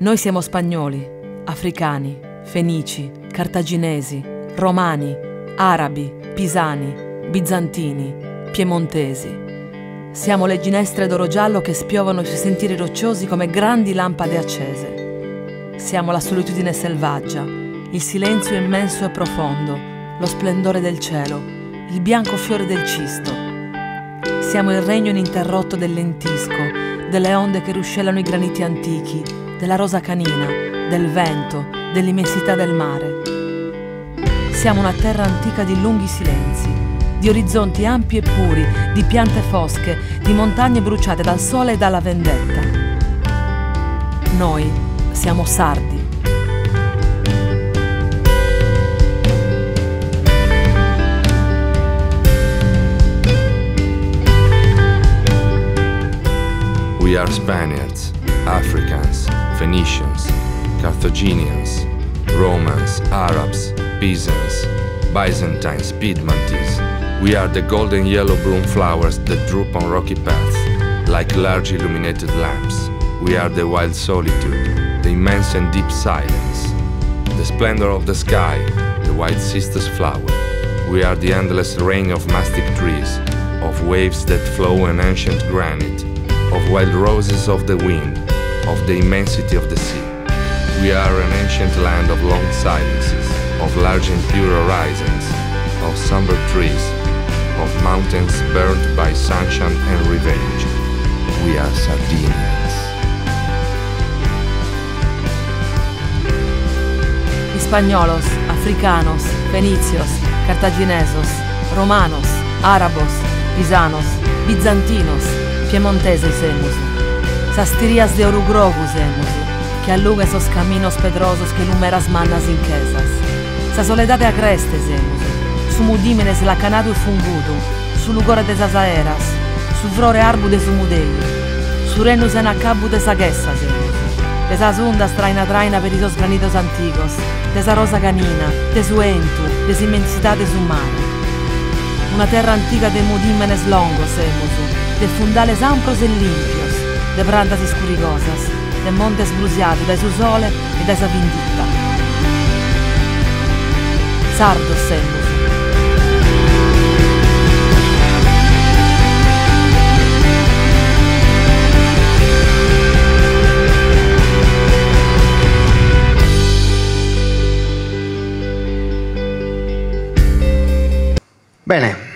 Noi siamo spagnoli, africani, fenici, cartaginesi, romani, arabi, pisani, bizantini, piemontesi. Siamo le ginestre d'oro giallo che spiovono sui sentieri rocciosi come grandi lampade accese. Siamo la solitudine selvaggia, il silenzio immenso e profondo, lo splendore del cielo, il bianco fiore del cisto. Siamo il regno ininterrotto del lentisco, delle onde che ruscellano i graniti antichi, della rosa canina, del vento, dell'immensità del mare. Siamo una terra antica di lunghi silenzi, di orizzonti ampi e puri, di piante fosche, di montagne bruciate dal sole e dalla vendetta. Noi siamo sardi. We are Spaniards, Africans, Phoenicians, Carthaginians, Romans, Arabs, Pisans, Byzantines, Piedmontese. We are the golden yellow bloom flowers that droop on rocky paths, like large illuminated lamps. We are the wild solitude, the immense and deep silence, the splendor of the sky, the white cistus flower. We are the endless rain of mastic trees, of waves that flow in ancient granite, of wild roses of the wind, of the immensity of the sea. We are an ancient land of long silences, of large and pure horizons, of somber trees, of mountains burned by sunshine and revenge. We are Sardinians. Hispañolos, africanos, fenicios, cartaginesos, romanos, árabos, pisanos, bizantinos, piemonteses semus, sastirias de Orugrogu semus, que aluga esos caminos pedrosos que lumeras manas inquesas. Sa soledade agreste semus, su mudímenes lacanado fungudo, su lugore de aeras, su frore arbu de su mudeio, su renus en acabu de saguessa semus. Desas ondas traina traina per esos granitos antigos, desa rosa canina, de su entu, des immensidades umane. Una terra antica de mudímenes longos semus, de fundales ampros e limpios, de brandas escurigosas, de montes bruciados da su sole e da sa vindita. Sardos semus. Bene,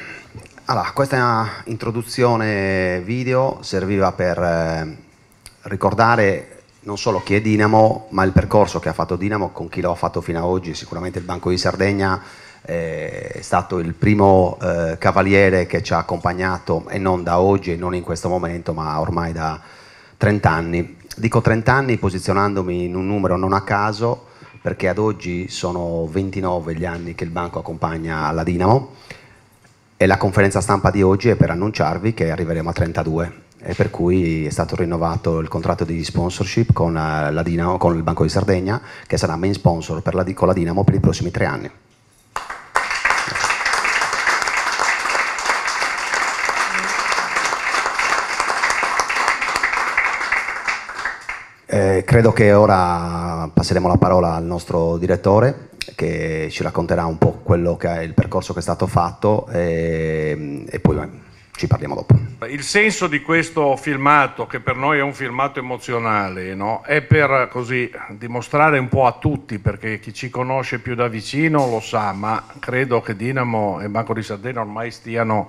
allora, questa introduzione video serviva per eh, ricordare non solo chi è Dinamo, ma il percorso che ha fatto Dinamo, con chi lo ha fatto fino ad oggi. Sicuramente il Banco di Sardegna eh, è stato il primo eh, cavaliere che ci ha accompagnato, e non da oggi e non in questo momento, ma ormai da 30 anni. Dico 30 anni posizionandomi in un numero non a caso, perché ad oggi sono 29 gli anni che il banco accompagna la Dinamo e la conferenza stampa di oggi è per annunciarvi che arriveremo a 32 e per cui è stato rinnovato il contratto di sponsorship con, eh, la Dinamo, con il Banco di Sardegna che sarà main sponsor la, con la Dinamo per i prossimi tre anni. Eh, credo che ora passeremo la parola al nostro direttore che ci racconterà un po' quello che è il percorso che è stato fatto e, e poi ci parliamo dopo. Il senso di questo filmato, che per noi è un filmato emozionale, no? è per così dimostrare un po' a tutti, perché chi ci conosce più da vicino lo sa, ma credo che Dinamo e Banco di Sardegna ormai stiano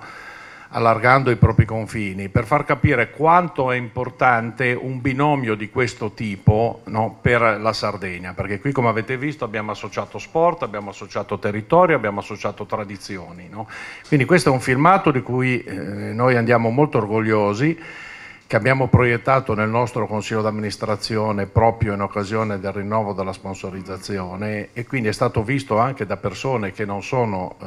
allargando i propri confini, per far capire quanto è importante un binomio di questo tipo no, per la Sardegna, perché qui come avete visto abbiamo associato sport, abbiamo associato territorio, abbiamo associato tradizioni. No? Quindi questo è un filmato di cui eh, noi andiamo molto orgogliosi che abbiamo proiettato nel nostro consiglio d'amministrazione proprio in occasione del rinnovo della sponsorizzazione e quindi è stato visto anche da persone che non sono eh,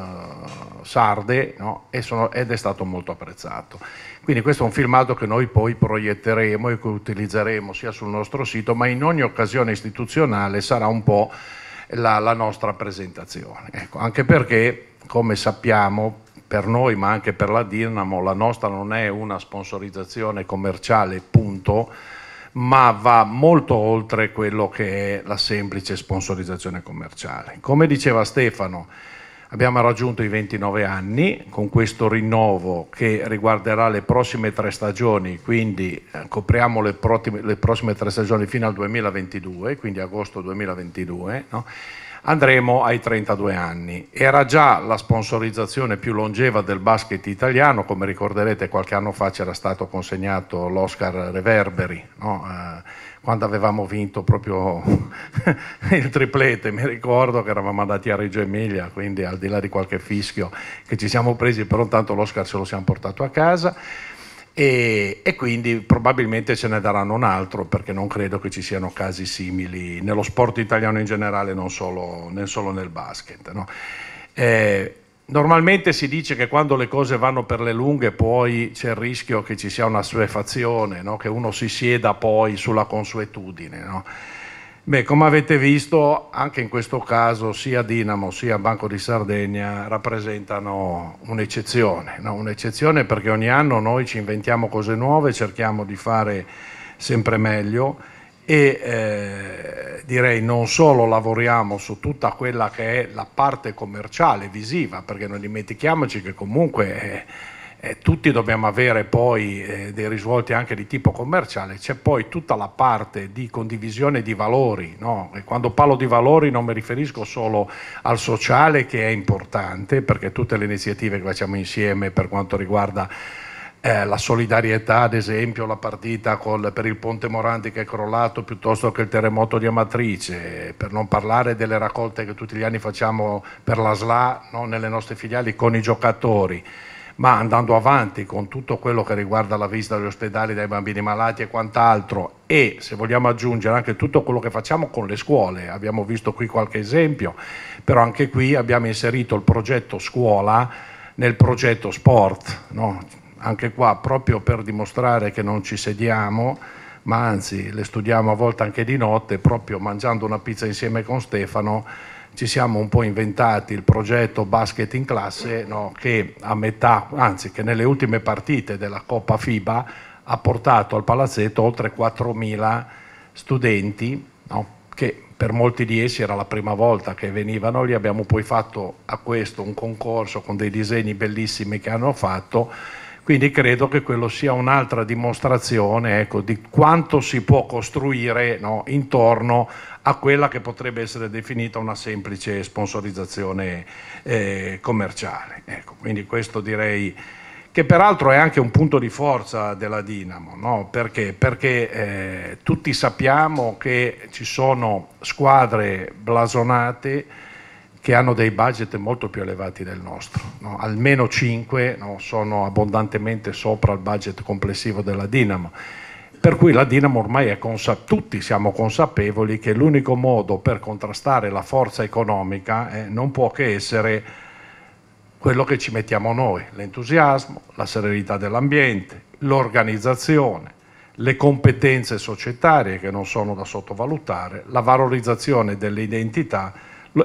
sarde no? sono, ed è stato molto apprezzato. Quindi questo è un filmato che noi poi proietteremo e che utilizzeremo sia sul nostro sito ma in ogni occasione istituzionale sarà un po' la, la nostra presentazione. Ecco, anche perché come sappiamo per noi ma anche per la Dinamo la nostra non è una sponsorizzazione commerciale punto ma va molto oltre quello che è la semplice sponsorizzazione commerciale. Come diceva Stefano, abbiamo raggiunto i 29 anni con questo rinnovo che riguarderà le prossime tre stagioni, quindi eh, copriamo le, prossime tre stagioni fino al 2022, quindi agosto 2022. No? Andremo ai 32 anni. Era già la sponsorizzazione più longeva del basket italiano, come ricorderete qualche anno fa c'era stato consegnato l'Oscar Reverberi, no? eh, quando avevamo vinto proprio il triplete, mi ricordo che eravamo andati a Reggio Emilia, quindi al di là di qualche fischio che ci siamo presi, però tanto l'Oscar ce lo siamo portato a casa e, e, quindi probabilmente ce ne daranno un altro perché non credo che ci siano casi simili nello sport italiano in generale, non solo, non solo nel basket. No? Eh, normalmente si dice che quando le cose vanno per le lunghe poi c'è il rischio che ci sia una suefazione, no? che uno si sieda poi sulla consuetudine. No? Beh, come avete visto, anche in questo caso sia Dinamo sia Banco di Sardegna rappresentano un'eccezione, no? un'eccezione perché ogni anno noi ci inventiamo cose nuove, cerchiamo di fare sempre meglio e eh, direi non solo lavoriamo su tutta quella che è la parte commerciale, visiva, perché non dimentichiamoci che comunque... Eh, eh, tutti dobbiamo avere poi eh, dei risvolti anche di tipo commerciale, c'è poi tutta la parte di condivisione di valori. No? quando parlo di valori non mi riferisco solo al sociale che è importante, perché tutte le iniziative che facciamo insieme per quanto riguarda eh, la solidarietà, ad esempio la partita col, per il Ponte Moranti che è crollato piuttosto che il terremoto di Amatrice, per non parlare delle raccolte che tutti gli anni facciamo per la SLA no? nelle nostre filiali con i giocatori ma andando avanti con tutto quello che riguarda la visita agli ospedali dai bambini malati e quant'altro e se vogliamo aggiungere anche tutto quello che facciamo con le scuole, abbiamo visto qui qualche esempio, però anche qui abbiamo inserito il progetto scuola nel progetto sport, no? anche qua proprio per dimostrare che non ci sediamo, ma anzi le studiamo a volte anche di notte, proprio mangiando una pizza insieme con Stefano ci siamo un po' inventati il progetto basket in classe no, che a metà, anzi che nelle ultime partite della Coppa FIBA ha portato al palazzetto oltre 4.000 studenti no, che per molti di essi era la prima volta che venivano lì, abbiamo poi fatto a questo un concorso con dei disegni bellissimi che hanno fatto quindi credo che quello sia un'altra dimostrazione ecco, di quanto si può costruire no, intorno a quella che potrebbe essere definita una semplice sponsorizzazione eh, commerciale. Ecco, quindi questo direi che peraltro è anche un punto di forza della Dinamo, no? perché? Perché eh, tutti sappiamo che ci sono squadre blasonate che hanno dei budget molto più elevati del nostro, no? almeno 5 no? sono abbondantemente sopra il budget complessivo della Dinamo, per cui la Dinamo ormai è consapevole, tutti siamo consapevoli che l'unico modo per contrastare la forza economica eh, non può che essere quello che ci mettiamo noi, l'entusiasmo, la serenità dell'ambiente, l'organizzazione, le competenze societarie che non sono da sottovalutare, la valorizzazione delle identità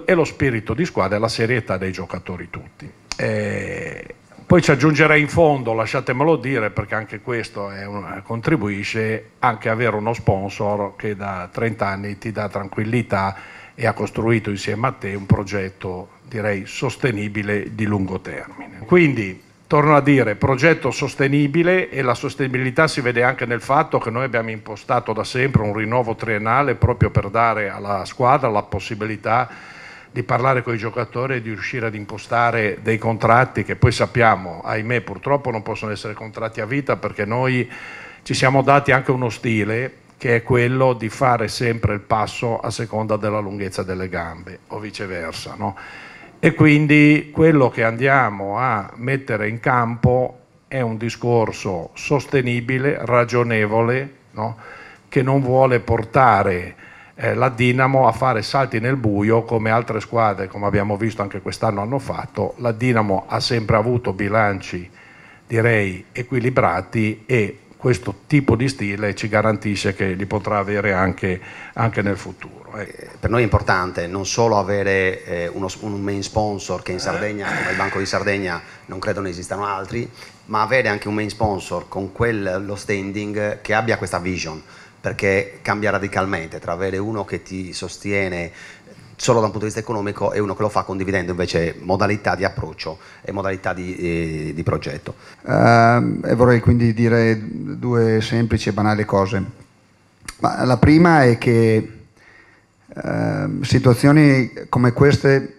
e lo spirito di squadra e la serietà dei giocatori tutti. E poi ci aggiungerei in fondo, lasciatemelo dire, perché anche questo un, contribuisce anche avere uno sponsor che da 30 anni ti dà tranquillità e ha costruito insieme a te un progetto, direi, sostenibile di lungo termine. Quindi, torno a dire, progetto sostenibile e la sostenibilità si vede anche nel fatto che noi abbiamo impostato da sempre un rinnovo triennale proprio per dare alla squadra la possibilità di parlare con i giocatori e di riuscire ad impostare dei contratti che poi sappiamo, ahimè purtroppo non possono essere contratti a vita perché noi ci siamo dati anche uno stile che è quello di fare sempre il passo a seconda della lunghezza delle gambe o viceversa. No? E quindi quello che andiamo a mettere in campo è un discorso sostenibile, ragionevole, no? che non vuole portare eh, la Dinamo a fare salti nel buio come altre squadre, come abbiamo visto anche quest'anno hanno fatto. La Dinamo ha sempre avuto bilanci, direi, equilibrati e questo tipo di stile ci garantisce che li potrà avere anche, anche nel futuro. Eh. Per noi è importante non solo avere eh, uno, un main sponsor che in Sardegna, come il Banco di Sardegna, non credo ne esistano altri, ma avere anche un main sponsor con quello standing che abbia questa vision perché cambia radicalmente tra avere uno che ti sostiene solo da un punto di vista economico e uno che lo fa condividendo invece modalità di approccio e modalità di, eh, di progetto. Uh, vorrei quindi dire due semplici e banali cose. Ma la prima è che uh, situazioni come queste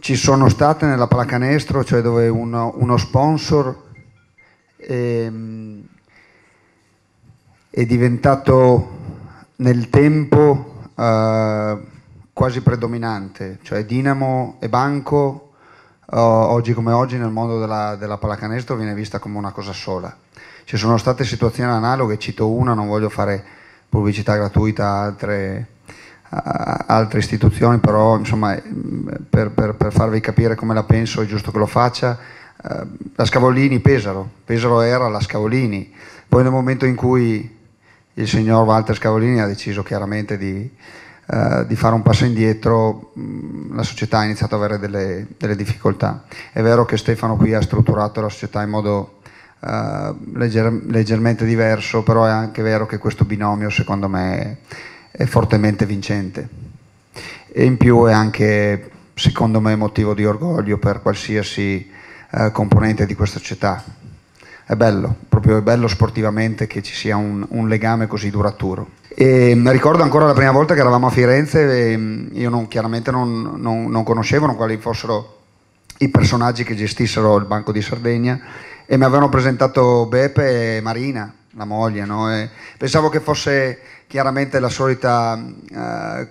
ci sono state nella pallacanestro, cioè dove uno, uno sponsor ehm, è, diventato nel tempo uh, quasi predominante, cioè Dinamo e Banco uh, oggi come oggi nel mondo della, della pallacanestro viene vista come una cosa sola. Ci sono state situazioni analoghe, cito una, non voglio fare pubblicità gratuita a altre, a altre istituzioni, però insomma, per, per, per, farvi capire come la penso è giusto che lo faccia. Uh, la Scavolini Pesaro, Pesaro era la Scavolini, poi nel momento in cui il signor Walter Scavolini ha deciso chiaramente di, uh, di fare un passo indietro, mh, la società ha iniziato ad avere delle, delle, difficoltà. È vero che Stefano qui ha strutturato la società in modo uh, legger, leggermente diverso, però è anche vero che questo binomio secondo me è, è fortemente vincente e in più è anche secondo me motivo di orgoglio per qualsiasi uh, componente di questa società. È bello, proprio è bello sportivamente che ci sia un, un legame così duraturo. E mm, ricordo ancora la prima volta che eravamo a Firenze e mm, io non, chiaramente non, non, non conoscevo quali fossero i personaggi che gestissero il Banco di Sardegna e mi avevano presentato Beppe e Marina, la moglie, no? pensavo che fosse chiaramente la solita eh,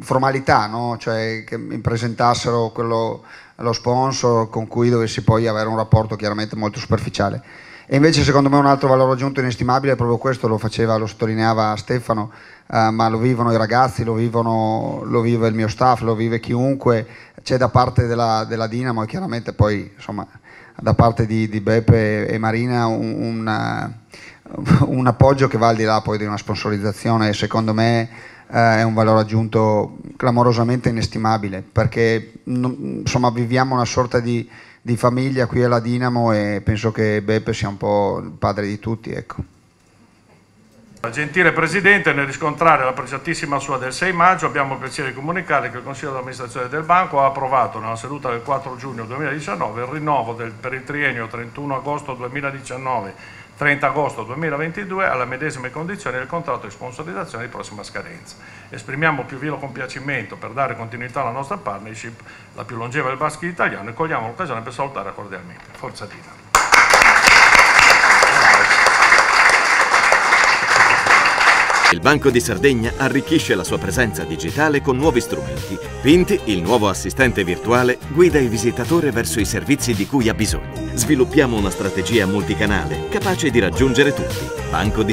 formalità, no? cioè che mi presentassero quello, lo sponsor con cui dovessi poi avere un rapporto chiaramente molto superficiale. E invece secondo me un altro valore aggiunto inestimabile è proprio questo, lo faceva, lo sottolineava Stefano, eh, ma lo vivono i ragazzi, lo, vivono, lo, vive il mio staff, lo vive chiunque, c'è da parte della, della Dinamo e chiaramente poi insomma da parte di, di Beppe e Marina un, un, un, appoggio che va al di là poi di una sponsorizzazione secondo me eh, è un valore aggiunto clamorosamente inestimabile perché insomma viviamo una sorta di, di famiglia qui alla Dinamo e penso che Beppe sia un po' il padre di tutti. Ecco. Gentile Presidente, nel riscontrare la pregiatissima sua del 6 maggio abbiamo il piacere di comunicare che il Consiglio di amministrazione del Banco ha approvato nella seduta del 4 giugno 2019 il rinnovo del, per il triennio 31 agosto 2019 30 agosto 2022 alla medesime condizioni del contratto di sponsorizzazione di prossima scadenza. Esprimiamo più vivo compiacimento per dare continuità alla nostra partnership, la più longeva del basket italiano e cogliamo l'occasione per salutare cordialmente. Forza Dina. Il Banco di Sardegna arricchisce la sua presenza digitale con nuovi strumenti. Pinti, il nuovo assistente virtuale, guida il visitatore verso i servizi di cui ha bisogno. Sviluppiamo una strategia multicanale capace di raggiungere tutti. Banco di